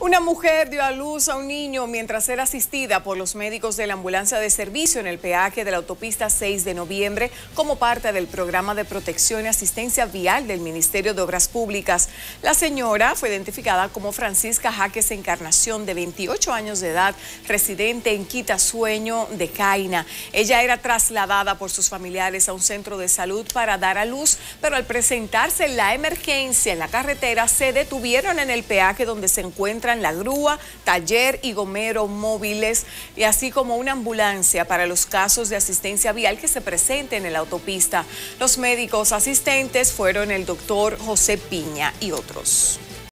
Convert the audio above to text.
Una mujer dio a luz a un niño mientras era asistida por los médicos de la ambulancia de servicio en el peaje de la autopista 6 de noviembre como parte del programa de protección y asistencia vial del Ministerio de Obras Públicas. La señora fue identificada como Francisca Jaques Encarnación, de 28 años de edad, residente en Quitasueño de Caina. Ella era trasladada por sus familiares a un centro de salud para dar a luz, pero al presentarse la emergencia en la carretera se detuvieron en el peaje donde se encuentra la grúa, taller y gomero móviles y así como una ambulancia para los casos de asistencia vial que se presenten en la autopista. Los médicos asistentes fueron el doctor José Piña y otros.